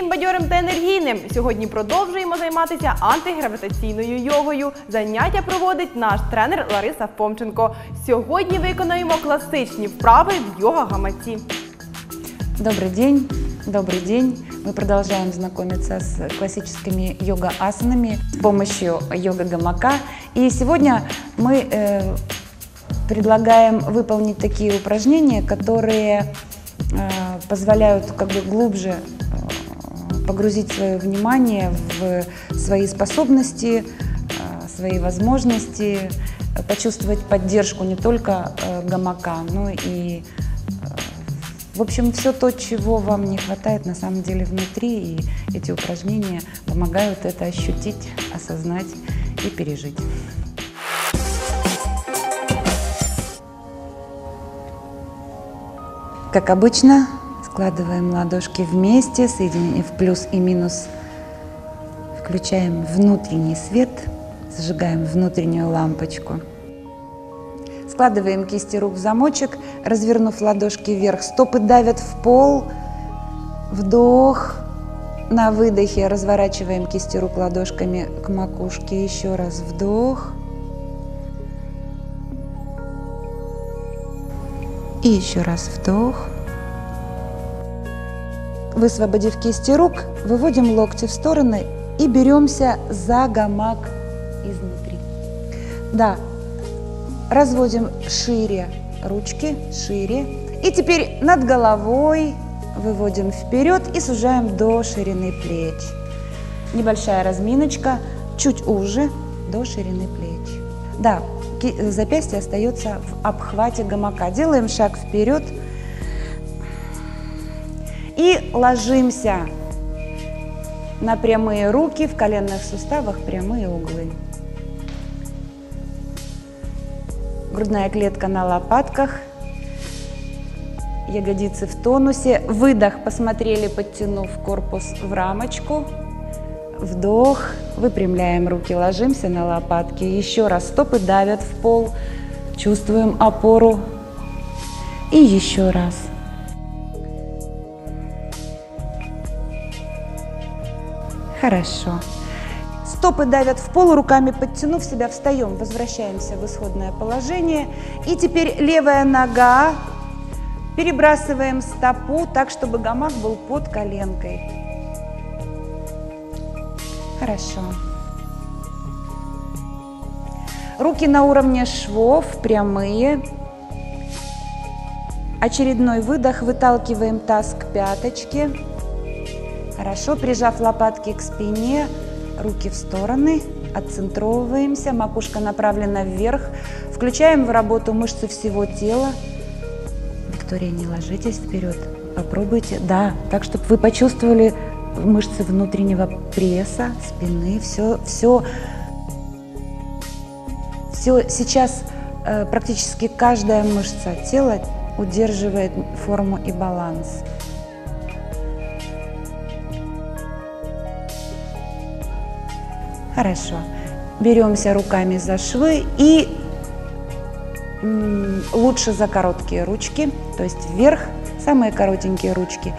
всім бадьорим та енергійним! Сьогодні продовжуємо займатися антигравітаційною йогою. Заняття проводить наш тренер Лариса Фомченко. Сьогодні виконаємо класичні вправи в йога-гамаці. Добрый день, добрый день. Мы продолжаем знакомиться с классическими йога-асанами с помощью йога-гамака. И сегодня мы э, предлагаем выполнить такие упражнения, которые э, позволяют как бы глубже э, погрузить свое внимание в свои способности, э, свои возможности, э, почувствовать поддержку не только э, гамака, но и в общем, все то, чего вам не хватает на самом деле внутри, и эти упражнения помогают это ощутить, осознать и пережить. Как обычно, складываем ладошки вместе, соединение в плюс и минус. Включаем внутренний свет, зажигаем внутреннюю лампочку. Складываем кисти рук в замочек, развернув ладошки вверх. Стопы давят в пол. Вдох. На выдохе разворачиваем кисти рук ладошками к макушке. Еще раз вдох. И еще раз вдох. Высвободив кисти рук, выводим локти в стороны и беремся за гамак изнутри. Да, разводим шире ручки, шире. И теперь над головой выводим вперед и сужаем до ширины плеч. Небольшая разминочка, чуть уже до ширины плеч. Да, запястье остается в обхвате гамака. Делаем шаг вперед и ложимся на прямые руки, в коленных суставах прямые углы. грудная клетка на лопатках, ягодицы в тонусе. Выдох, посмотрели, подтянув корпус в рамочку. Вдох, выпрямляем руки, ложимся на лопатки. Еще раз, стопы давят в пол, чувствуем опору. И еще раз. Хорошо. Стопы давят в пол, руками подтянув себя, встаем, возвращаемся в исходное положение. И теперь левая нога, перебрасываем стопу так, чтобы гамак был под коленкой. Хорошо. Руки на уровне швов, прямые. Очередной выдох, выталкиваем таз к пяточке. Хорошо, прижав лопатки к спине, руки в стороны, отцентровываемся, макушка направлена вверх, включаем в работу мышцы всего тела. Виктория, не ложитесь вперед, попробуйте, да, так, чтобы вы почувствовали мышцы внутреннего пресса, спины, все, все, все сейчас э, практически каждая мышца тела удерживает форму и баланс. Хорошо. Беремся руками за швы и лучше за короткие ручки, то есть вверх, самые коротенькие ручки.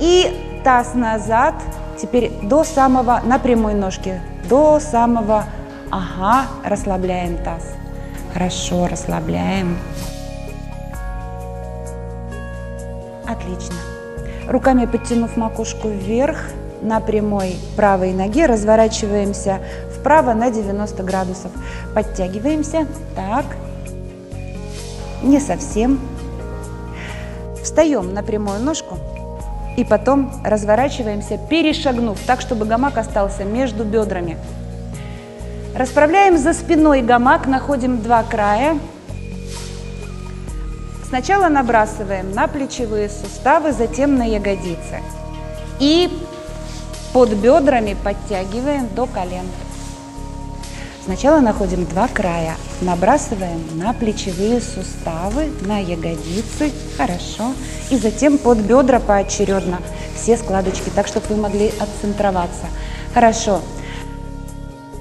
И таз назад, теперь до самого, на прямой ножке, до самого, ага, расслабляем таз. Хорошо, расслабляем. Отлично. Руками подтянув макушку вверх, на прямой правой ноге разворачиваемся вправо на 90 градусов. Подтягиваемся. Так. Не совсем. Встаем на прямую ножку и потом разворачиваемся, перешагнув, так, чтобы гамак остался между бедрами. Расправляем за спиной гамак, находим два края. Сначала набрасываем на плечевые суставы, затем на ягодицы. И под бедрами подтягиваем до колен. Сначала находим два края, набрасываем на плечевые суставы, на ягодицы, хорошо. И затем под бедра поочередно все складочки, так, чтобы вы могли отцентроваться. Хорошо.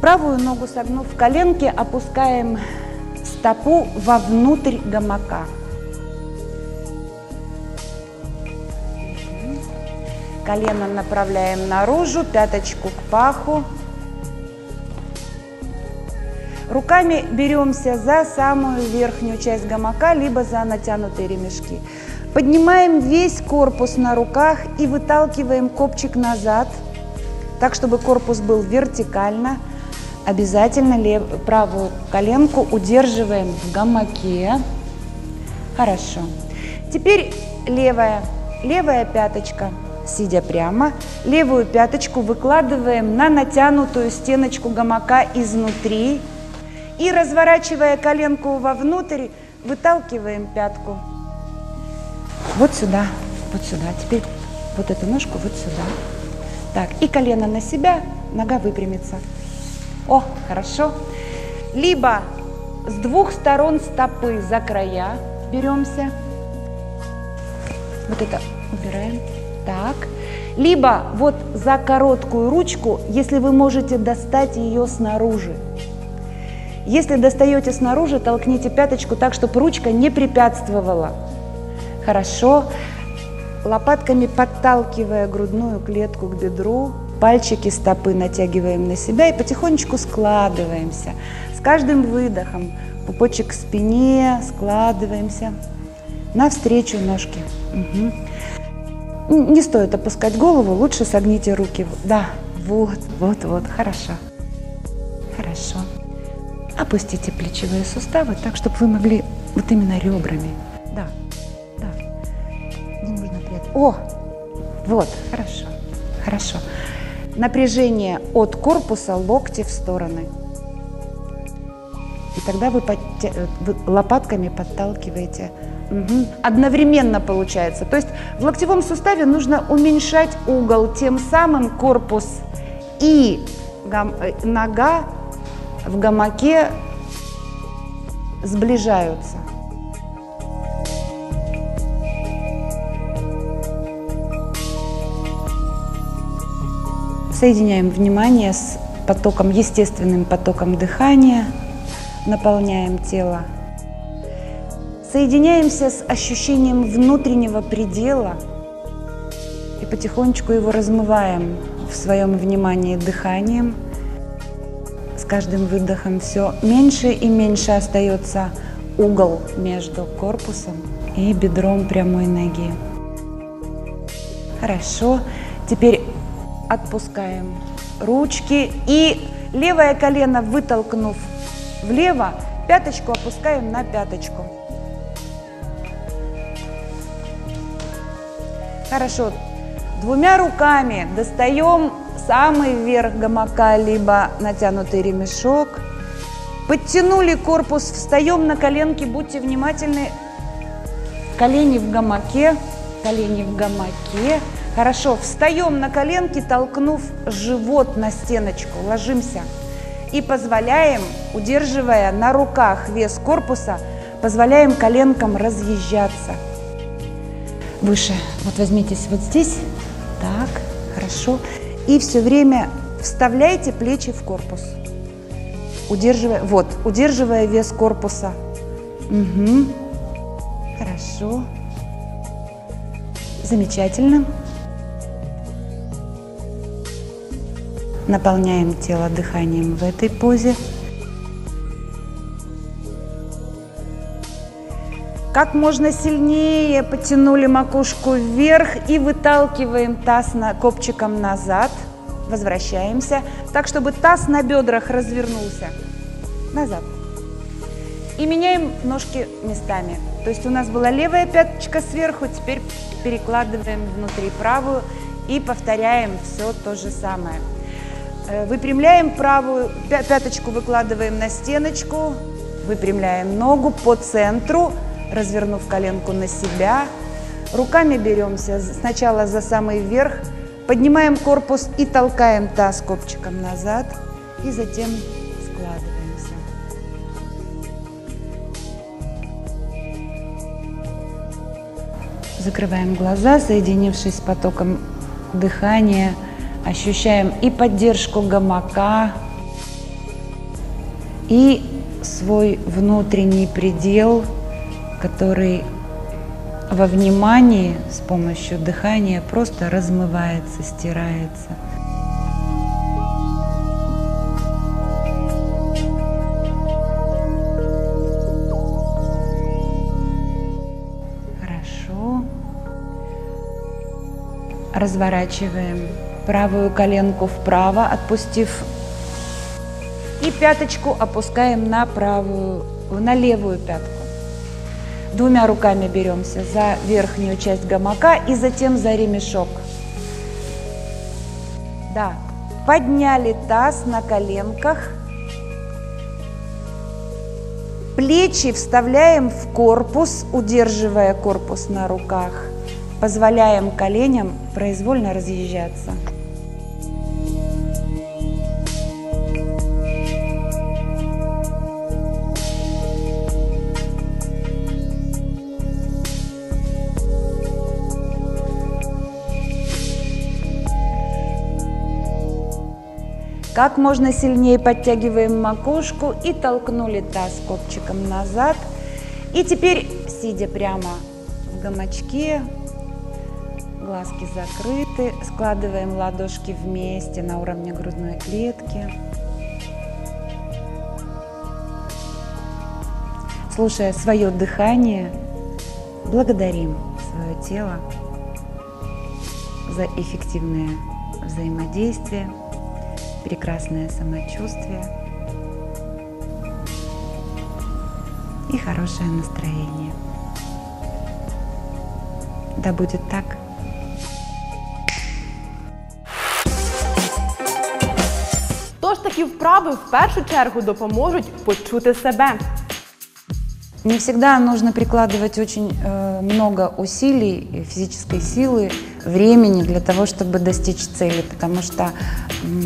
Правую ногу согнув в коленке, опускаем стопу вовнутрь гамака. Колено направляем наружу, пяточку к паху. Руками беремся за самую верхнюю часть гамака, либо за натянутые ремешки. Поднимаем весь корпус на руках и выталкиваем копчик назад, так, чтобы корпус был вертикально. Обязательно лев... правую коленку удерживаем в гамаке. Хорошо. Теперь левая, левая пяточка, сидя прямо. Левую пяточку выкладываем на натянутую стеночку гамака изнутри. И разворачивая коленку вовнутрь, выталкиваем пятку. Вот сюда, вот сюда. Теперь вот эту ножку вот сюда. Так, и колено на себя, нога выпрямится. О, хорошо. Либо с двух сторон стопы за края беремся. Вот это убираем. Так. Либо вот за короткую ручку, если вы можете достать ее снаружи. Если достаете снаружи, толкните пяточку так, чтобы ручка не препятствовала. Хорошо. Лопатками подталкивая грудную клетку к бедру, пальчики стопы натягиваем на себя и потихонечку складываемся. С каждым выдохом пупочек к спине, складываемся. Навстречу ножки. Угу. Не стоит опускать голову, лучше согните руки. Да, вот, вот, вот, хорошо. Хорошо. Опустите плечевые суставы так, чтобы вы могли вот именно ребрами. Да, да. Не нужно прятать. О, вот, хорошо, хорошо. Напряжение от корпуса, локти в стороны. И тогда вы, подтя... вы лопатками подталкиваете. Угу. Одновременно получается. То есть в локтевом суставе нужно уменьшать угол, тем самым корпус и гам... Э, нога в гамаке сближаются. Соединяем внимание с потоком, естественным потоком дыхания, наполняем тело. Соединяемся с ощущением внутреннего предела и потихонечку его размываем в своем внимании дыханием – каждым выдохом все меньше и меньше остается угол между корпусом и бедром прямой ноги. Хорошо. Теперь отпускаем ручки и левое колено вытолкнув влево, пяточку опускаем на пяточку. Хорошо. Двумя руками достаем самый верх гамака, либо натянутый ремешок. Подтянули корпус, встаем на коленки, будьте внимательны. Колени в гамаке, колени в гамаке. Хорошо, встаем на коленки, толкнув живот на стеночку, ложимся. И позволяем, удерживая на руках вес корпуса, позволяем коленкам разъезжаться. Выше. Вот возьмитесь вот здесь. Так, хорошо. И все время вставляйте плечи в корпус. Удерживая, вот, удерживая вес корпуса. Угу. Хорошо. Замечательно. Наполняем тело дыханием в этой позе. Как можно сильнее потянули макушку вверх и выталкиваем таз на, копчиком назад. Возвращаемся, так, чтобы таз на бедрах развернулся. Назад. И меняем ножки местами. То есть у нас была левая пяточка сверху, теперь перекладываем внутри правую и повторяем все то же самое. Э, выпрямляем правую, пяточку выкладываем на стеночку, выпрямляем ногу по центру, развернув коленку на себя. Руками беремся сначала за самый верх, поднимаем корпус и толкаем таз копчиком назад, и затем складываемся. Закрываем глаза, соединившись с потоком дыхания, ощущаем и поддержку гамака, и свой внутренний предел – который во внимании с помощью дыхания просто размывается, стирается. Хорошо. Разворачиваем правую коленку вправо, отпустив. И пяточку опускаем на правую, на левую пятку. Двумя руками беремся за верхнюю часть гамака и затем за ремешок. Да. Подняли таз на коленках. Плечи вставляем в корпус, удерживая корпус на руках. Позволяем коленям произвольно разъезжаться. Как можно сильнее подтягиваем макушку и толкнули таз копчиком назад. И теперь, сидя прямо в гамачке, глазки закрыты, складываем ладошки вместе на уровне грудной клетки. Слушая свое дыхание, благодарим свое тело за эффективное взаимодействие прекрасное самочувствие и хорошее настроение. Да будет так. Тож такі вправи в першу чергу допоможуть почути себе. Не всегда нужно прикладывать очень э, много усилий, и физической силы, времени для того, чтобы достичь цели, потому что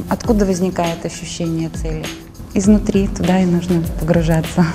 откуда возникает ощущение цели? Изнутри туда и нужно погружаться.